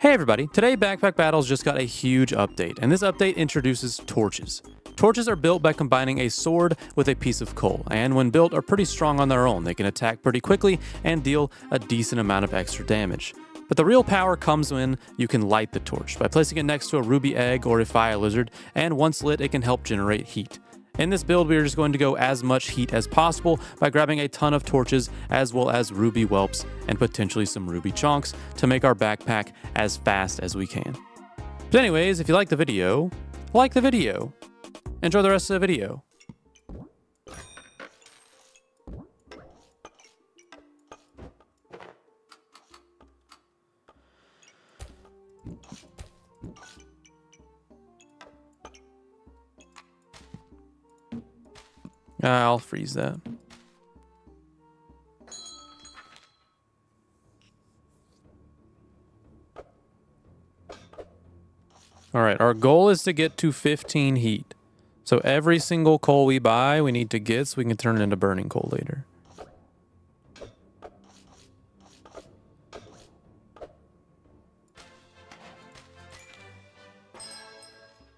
Hey everybody, today Backpack Battles just got a huge update, and this update introduces torches. Torches are built by combining a sword with a piece of coal, and when built are pretty strong on their own. They can attack pretty quickly and deal a decent amount of extra damage. But the real power comes when you can light the torch by placing it next to a ruby egg or a fire lizard, and once lit it can help generate heat. In this build, we are just going to go as much heat as possible by grabbing a ton of torches as well as ruby whelps and potentially some ruby chonks to make our backpack as fast as we can. But anyways, if you like the video, like the video. Enjoy the rest of the video. I'll freeze that. All right, our goal is to get to 15 heat. So every single coal we buy, we need to get so we can turn it into burning coal later.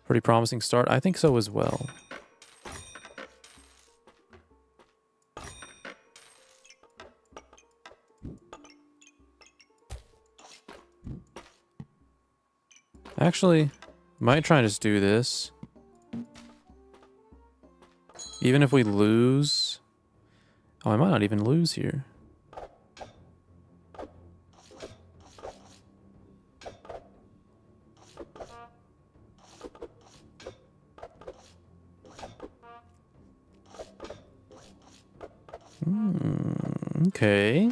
Pretty promising start. I think so as well. Actually, might try and just do this. Even if we lose... Oh, I might not even lose here. Hmm, okay.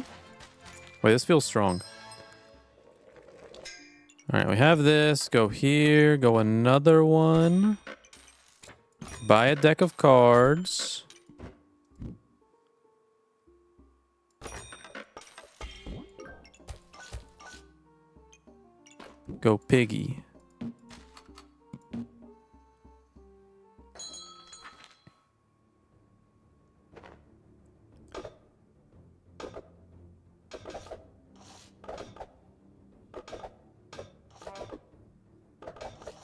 Wait, this feels strong. All right, we have this. Go here. Go another one. Buy a deck of cards. Go piggy.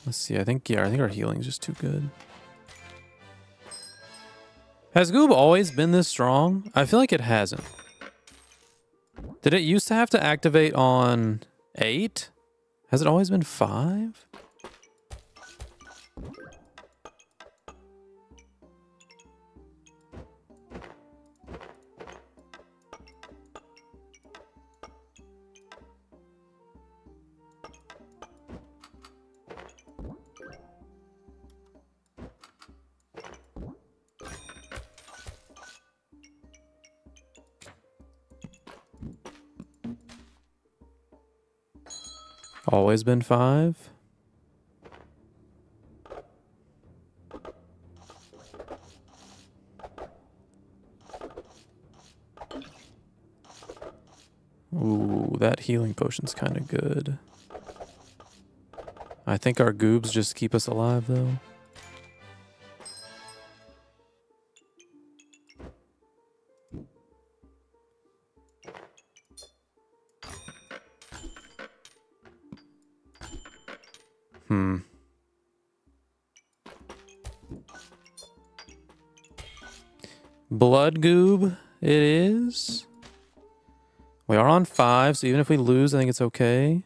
Let's see. I think, yeah, I think our healing is just too good. Has Goob always been this strong? I feel like it hasn't. Did it used to have to activate on 8? Has it always been 5? Always been five? Ooh, that healing potion's kind of good. I think our goobs just keep us alive, though. Hmm. Blood goob, it is. We are on five, so even if we lose, I think it's okay.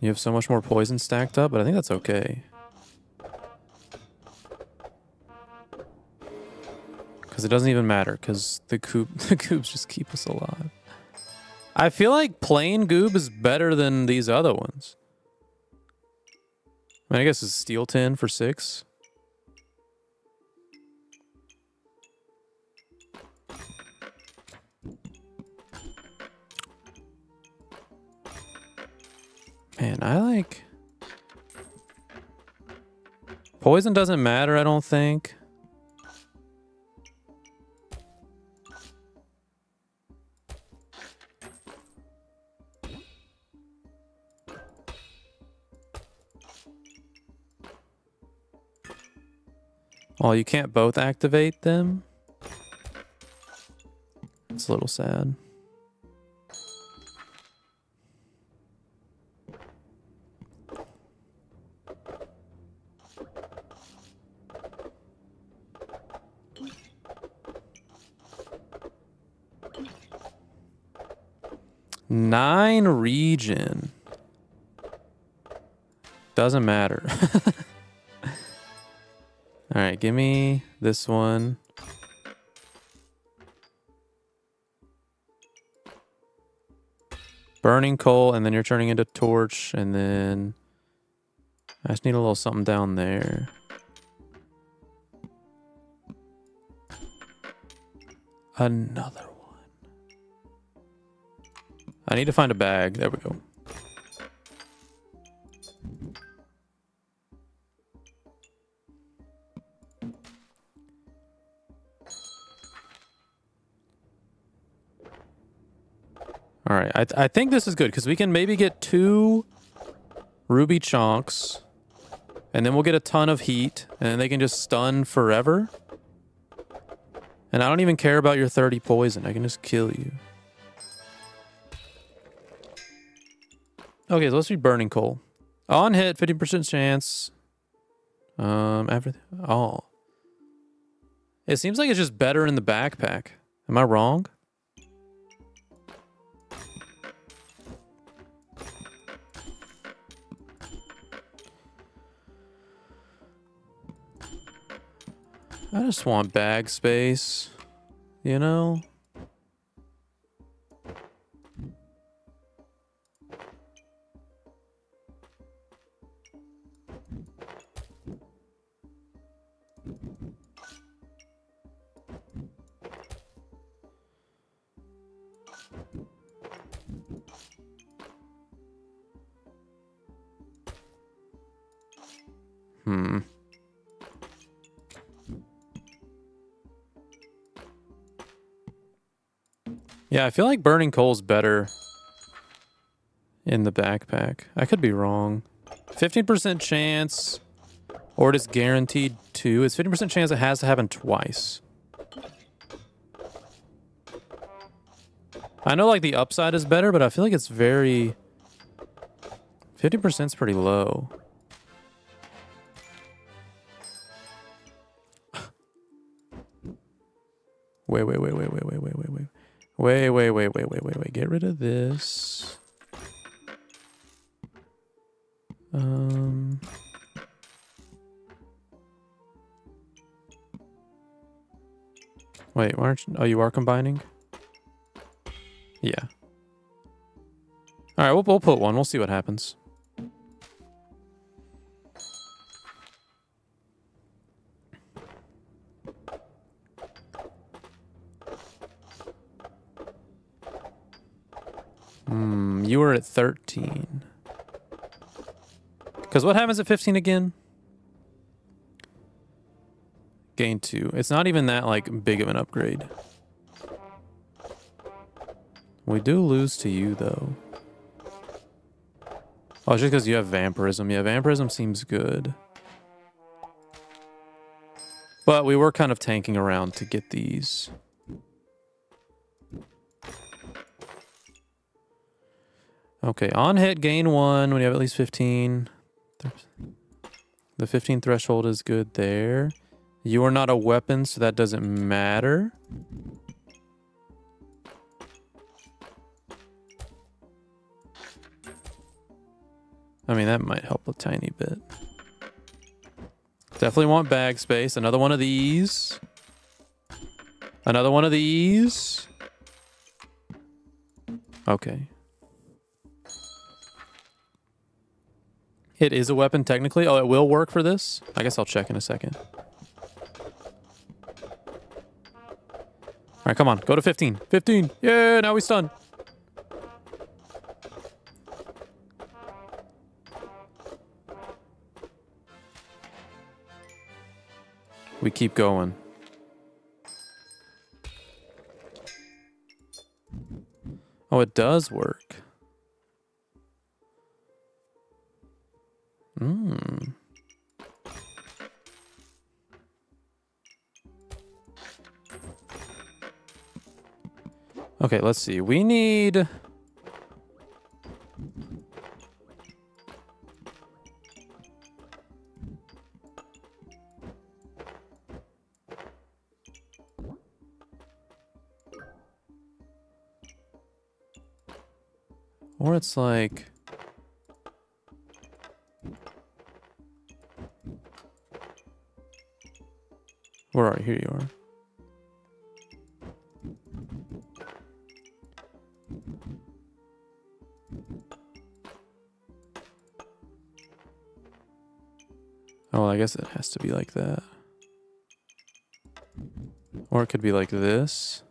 You have so much more poison stacked up, but I think that's okay. Because it doesn't even matter, because the goop the goobs just keep us alive. I feel like plain goob is better than these other ones. I, mean, I guess it's steel tin for six. Man, I like... Poison doesn't matter, I don't think. Well, you can't both activate them. It's a little sad. Nine region. Doesn't matter. Right, give me this one. Burning coal, and then you're turning into torch, and then I just need a little something down there. Another one. I need to find a bag. There we go. All right, I, th I think this is good because we can maybe get two ruby chonks and then we'll get a ton of heat and they can just stun forever. And I don't even care about your 30 poison. I can just kill you. Okay, so let's read Burning Coal. On hit, 50% chance. Um, everything. Oh. It seems like it's just better in the backpack. Am I wrong? I just want bag space, you know? Hmm. Yeah, I feel like burning coal's better in the backpack. I could be wrong. 15% chance, or it is guaranteed to. It's 50% chance it has to happen twice. I know like the upside is better, but I feel like it's very... 50% is pretty low. Wait, wait, wait, wait, wait, wait, wait, wait, wait. Wait, wait, wait, wait, wait, wait. Get rid of this. Um... Wait, why aren't you... Oh, you are combining? Yeah. Alright, we'll, we'll put one. We'll see what happens. Hmm, you were at 13. Because what happens at 15 again? Gain 2. It's not even that, like, big of an upgrade. We do lose to you, though. Oh, just because you have vampirism. Yeah, vampirism seems good. But we were kind of tanking around to get these. Okay, on hit, gain one when you have at least 15. The 15 threshold is good there. You are not a weapon, so that doesn't matter. I mean, that might help a tiny bit. Definitely want bag space. Another one of these. Another one of these. Okay. It is a weapon technically. Oh, it will work for this? I guess I'll check in a second. All right, come on. Go to 15. 15. Yeah, now we stun. We keep going. Oh, it does work. Mm. Okay, let's see. We need... Or it's like... Where are you? Here you are. Oh, I guess it has to be like that. Or it could be like this.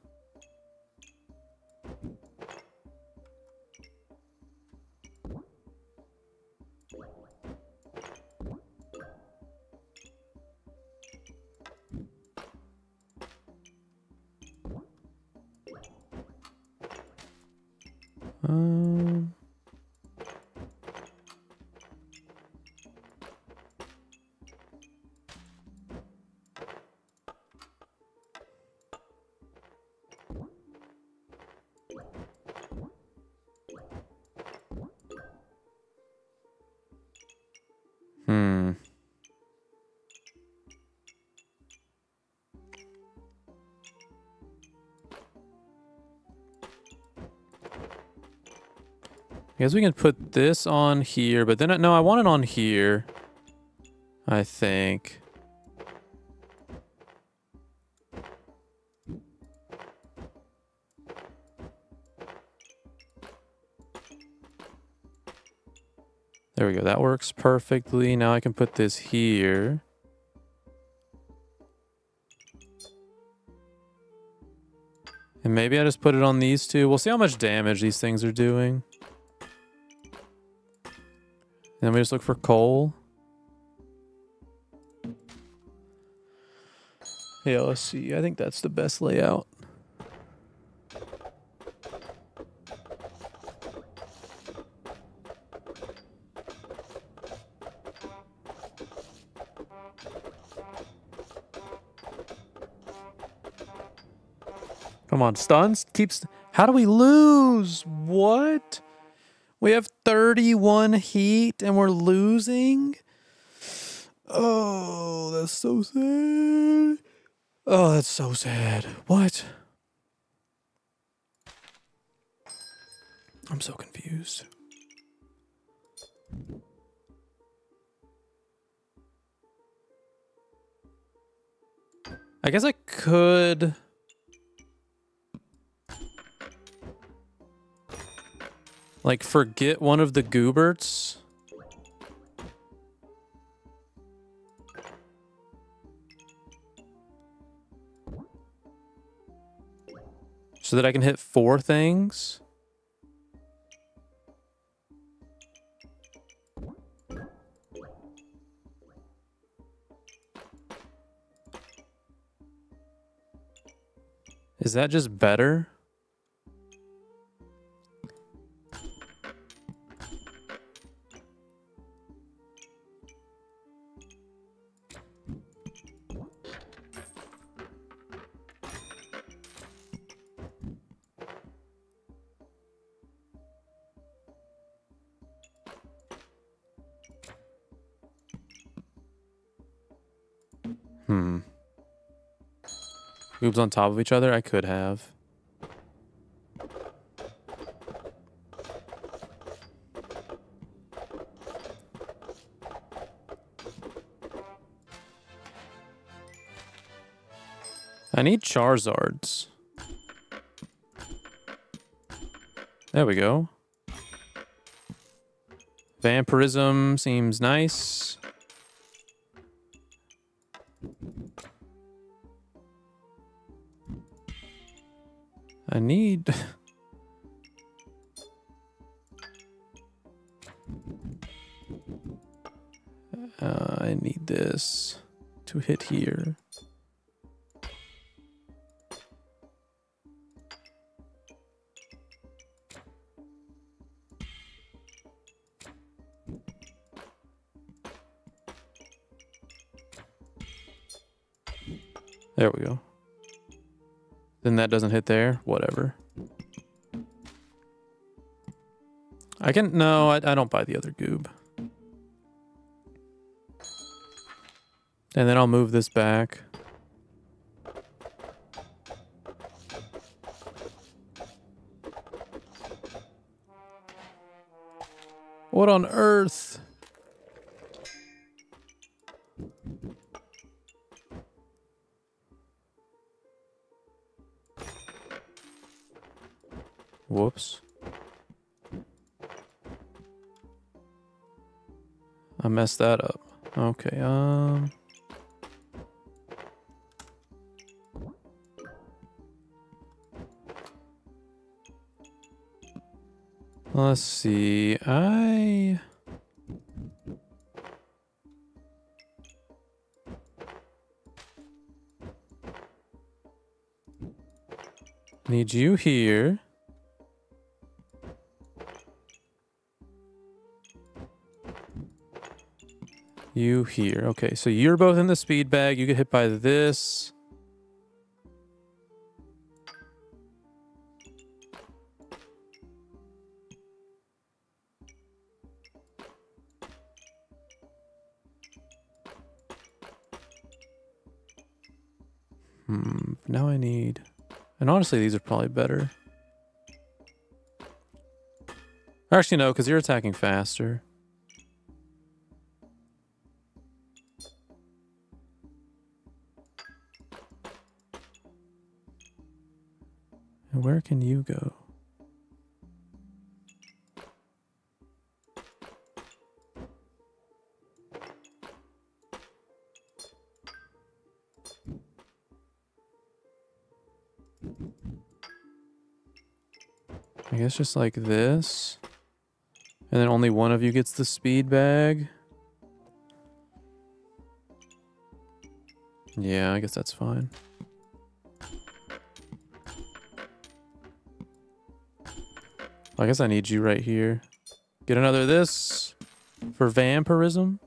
I guess we can put this on here, but then, no, I want it on here. I think. There we go. That works perfectly. Now I can put this here. And maybe I just put it on these two. We'll see how much damage these things are doing. Then we just look for coal. Yeah, let's see. I think that's the best layout. Come on, stuns keeps. How do we lose? What? We have 31 heat and we're losing. Oh, that's so sad. Oh, that's so sad. What? I'm so confused. I guess I could. Like, forget one of the gooberts. So that I can hit four things. Is that just better? Hmm. Goobs on top of each other? I could have. I need Charizards. There we go. Vampirism seems nice. I need... Uh, I need this to hit here. There we go. Then that doesn't hit there. Whatever. I can... No, I, I don't buy the other goob. And then I'll move this back. What on earth? Whoops. I messed that up. Okay, um... Let's see. I... Need you here. You here. Okay, so you're both in the speed bag. You get hit by this. Hmm, now I need... And honestly, these are probably better. Actually, no, because you're attacking faster. Can you go? I guess just like this. And then only one of you gets the speed bag. Yeah, I guess that's fine. I guess I need you right here. Get another of this for vampirism.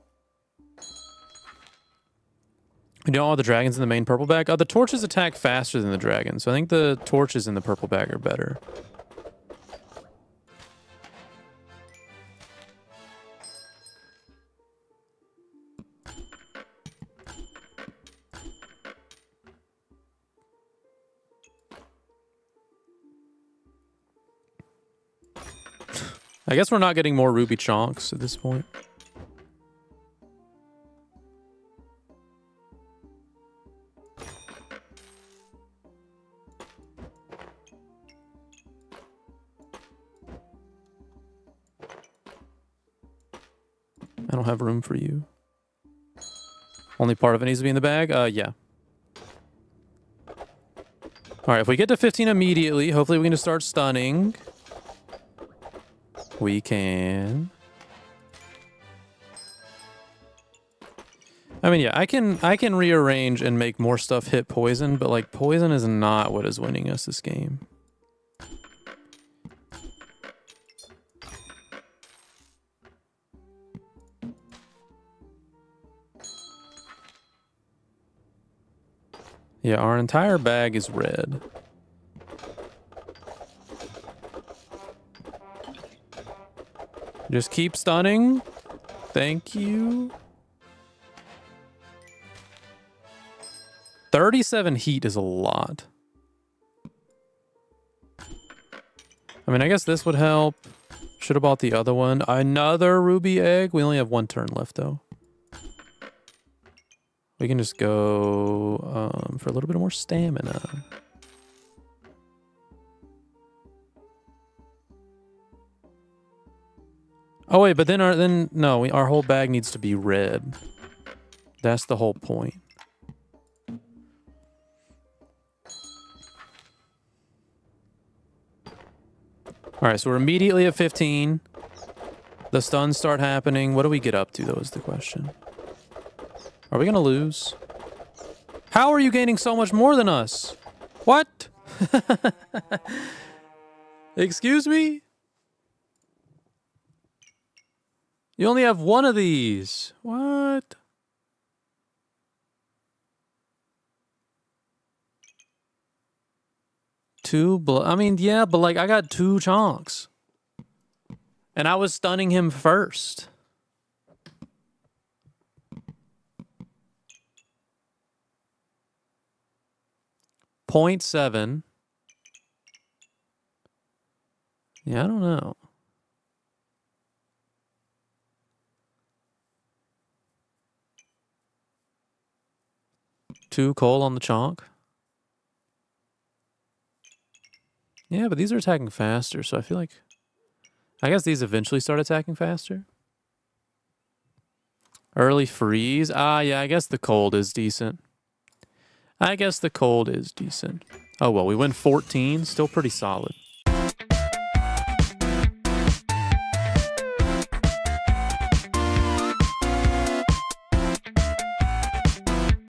You know all the dragons in the main purple bag? Oh, the torches attack faster than the dragons, so I think the torches in the purple bag are better. I guess we're not getting more ruby chonks at this point. I don't have room for you. Only part of it needs to be in the bag? Uh, yeah. All right, if we get to 15 immediately, hopefully we can just start stunning we can... I mean, yeah, I can I can rearrange and make more stuff hit poison, but like poison is not what is winning us this game. Yeah, our entire bag is red. Just keep stunning. Thank you. 37 heat is a lot. I mean, I guess this would help. Should have bought the other one. Another ruby egg. We only have one turn left, though. We can just go um, for a little bit more stamina. Oh wait, but then our then no, we, our whole bag needs to be red. That's the whole point. All right, so we're immediately at 15. The stuns start happening. What do we get up to, though, is the question. Are we going to lose? How are you gaining so much more than us? What? Excuse me? You only have one of these. What? Two I mean, yeah, but like I got two chunks. And I was stunning him first. Point seven. Yeah, I don't know. Two coal on the chonk. Yeah, but these are attacking faster, so I feel like... I guess these eventually start attacking faster. Early freeze. Ah, yeah, I guess the cold is decent. I guess the cold is decent. Oh, well, we win 14. Still pretty solid.